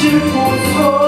是不错。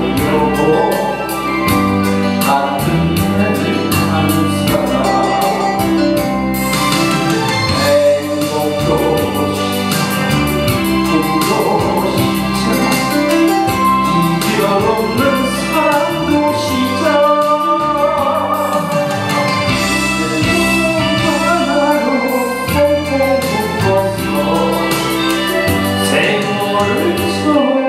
heart is so